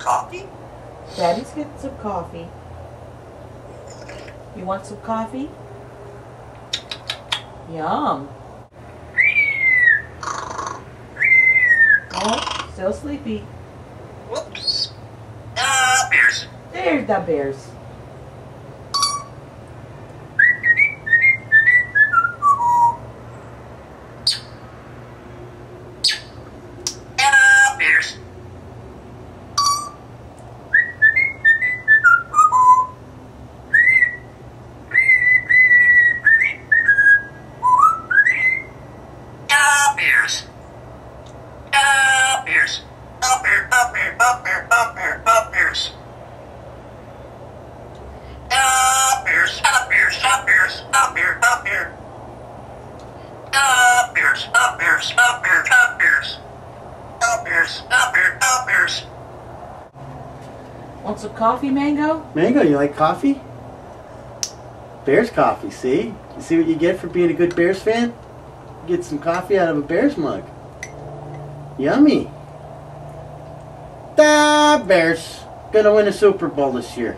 coffee? Daddy's getting some coffee. You want some coffee? Yum. Oh, still sleepy. Whoops. Ah, bears. There's the bears. Ah, bears. Ah, bears. Ah, bears. Up bear, up bear, up bear, up bear, up bears. Ah, bears, up bears, up bears, up bear, up bear. Up bears, up bears, up bear, up bears. Up bears, up bear, up bears. Want some coffee, Mango? Mango, you like coffee? Bears coffee, see? You see what you get for being a good Bears fan? You get some coffee out of a Bears mug. Yummy. Da Bears. Gonna win a Super Bowl this year.